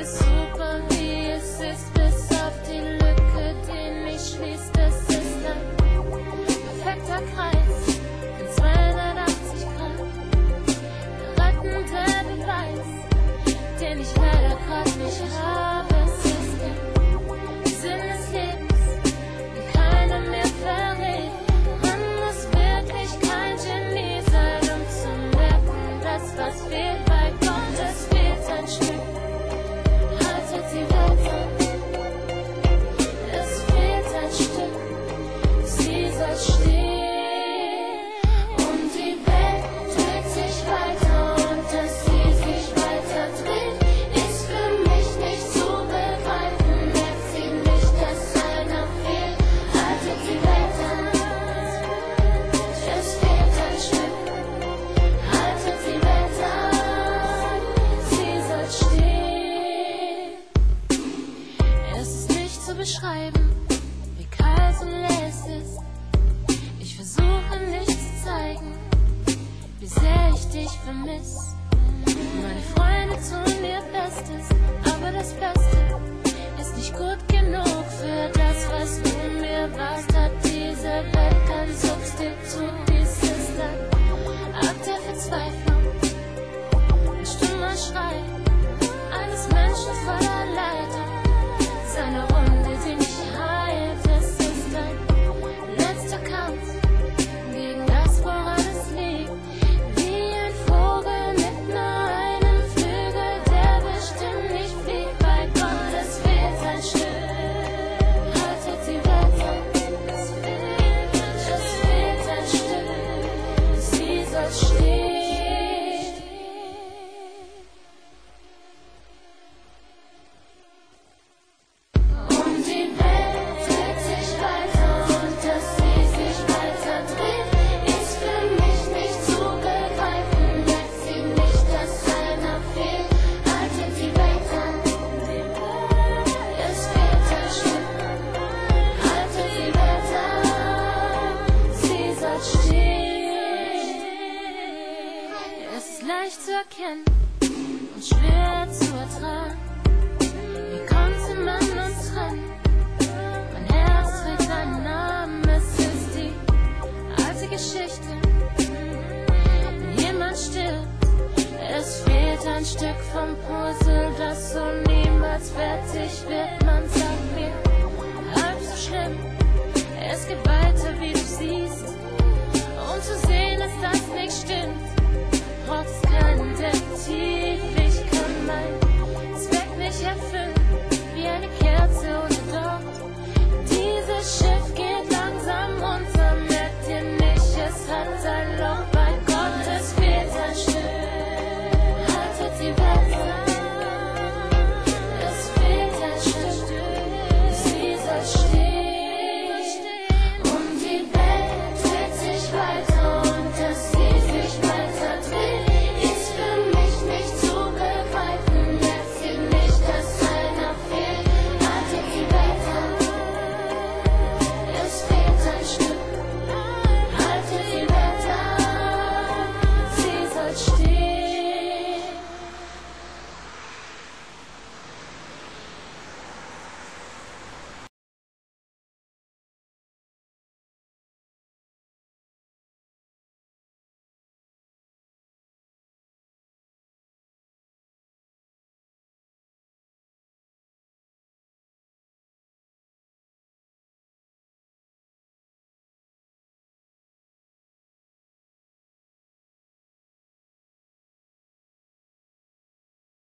ist super, wie es ist, bis auf die Lücke, die mich schließt. Das ist ein perfekter Kreis in 280 Grad, rettender Beweis, den ich leider grad nicht erreiche. beschreiben, wie kalt und leer es ist. Ich versuche nicht zu zeigen, wie sehr ich dich vermiss. Meine Freunde tun ihr Bestes, aber das Beste ist nicht gut genug für dich. erkennen und schwer zu ertragen. Wie konnte man uns trennen? Mein Herz trägt deinen Namen, es ist die alte Geschichte. Wenn jemand stirbt, es fehlt ein Stück vom Puzzle, das so niemals fertig wird.